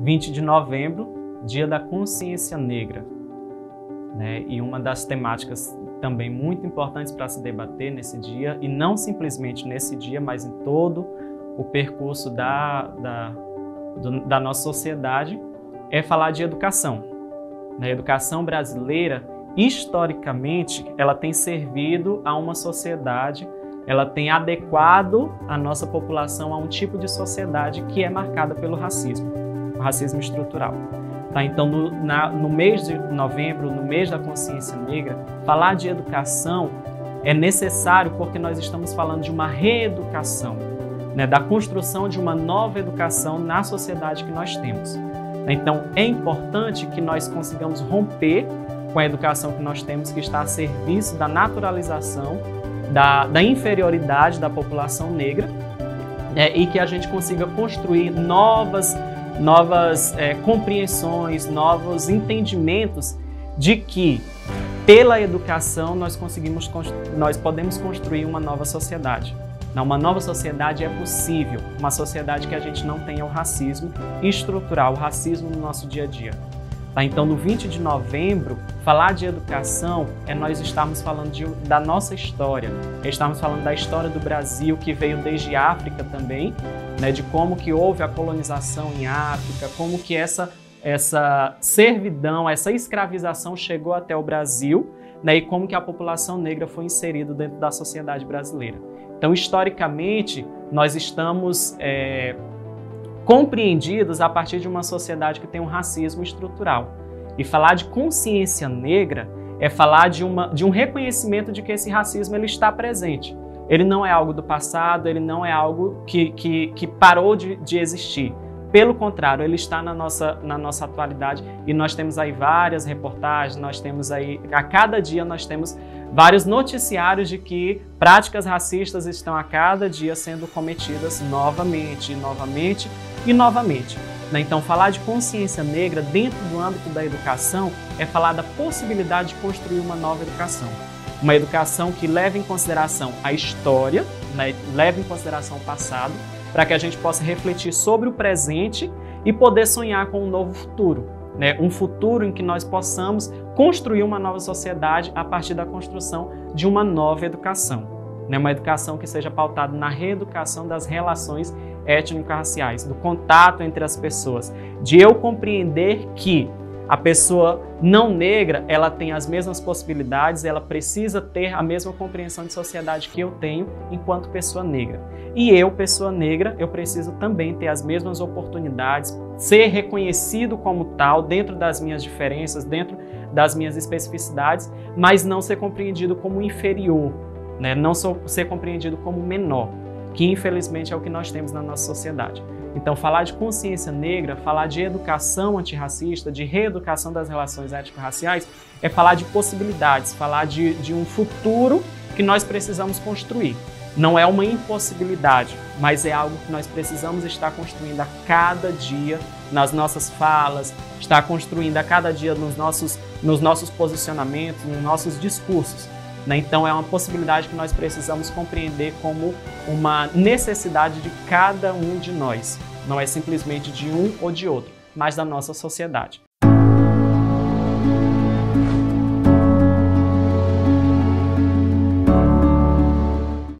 20 de novembro, Dia da Consciência Negra. Né? E uma das temáticas também muito importantes para se debater nesse dia, e não simplesmente nesse dia, mas em todo o percurso da, da, do, da nossa sociedade, é falar de educação. Na educação brasileira, historicamente, ela tem servido a uma sociedade, ela tem adequado a nossa população a um tipo de sociedade que é marcada pelo racismo, racismo estrutural. Tá? Então, no, na, no mês de novembro, no mês da consciência negra, falar de educação é necessário porque nós estamos falando de uma reeducação, né? da construção de uma nova educação na sociedade que nós temos. Então, é importante que nós consigamos romper com a educação que nós temos, que está a serviço da naturalização, da, da inferioridade da população negra, né? e que a gente consiga construir novas novas é, compreensões, novos entendimentos de que pela educação nós conseguimos nós podemos construir uma nova sociedade. Uma nova sociedade é possível, uma sociedade que a gente não tenha o racismo estrutural, o racismo no nosso dia a dia. Tá? Então, no 20 de novembro, falar de educação é nós estarmos falando de, da nossa história, estamos falando da história do Brasil, que veio desde África também, né, de como que houve a colonização em África, como que essa, essa servidão, essa escravização chegou até o Brasil, né, e como que a população negra foi inserida dentro da sociedade brasileira. Então, historicamente, nós estamos é, compreendidos a partir de uma sociedade que tem um racismo estrutural. E falar de consciência negra é falar de, uma, de um reconhecimento de que esse racismo ele está presente. Ele não é algo do passado, ele não é algo que, que, que parou de, de existir. Pelo contrário, ele está na nossa, na nossa atualidade e nós temos aí várias reportagens, nós temos aí, a cada dia nós temos vários noticiários de que práticas racistas estão a cada dia sendo cometidas novamente, novamente e novamente. Né? Então, falar de consciência negra dentro do âmbito da educação é falar da possibilidade de construir uma nova educação. Uma educação que leve em consideração a história, né? leve em consideração o passado, para que a gente possa refletir sobre o presente e poder sonhar com um novo futuro. Né? Um futuro em que nós possamos construir uma nova sociedade a partir da construção de uma nova educação. Né? Uma educação que seja pautada na reeducação das relações étnico-raciais, do contato entre as pessoas, de eu compreender que a pessoa não negra, ela tem as mesmas possibilidades, ela precisa ter a mesma compreensão de sociedade que eu tenho enquanto pessoa negra. E eu, pessoa negra, eu preciso também ter as mesmas oportunidades, ser reconhecido como tal dentro das minhas diferenças, dentro das minhas especificidades, mas não ser compreendido como inferior, né? não ser compreendido como menor que infelizmente é o que nós temos na nossa sociedade. Então, falar de consciência negra, falar de educação antirracista, de reeducação das relações étnico-raciais, é falar de possibilidades, falar de, de um futuro que nós precisamos construir. Não é uma impossibilidade, mas é algo que nós precisamos estar construindo a cada dia nas nossas falas, estar construindo a cada dia nos nossos, nos nossos posicionamentos, nos nossos discursos. Né? Então, é uma possibilidade que nós precisamos compreender como uma necessidade de cada um de nós. Não é simplesmente de um ou de outro, mas da nossa sociedade.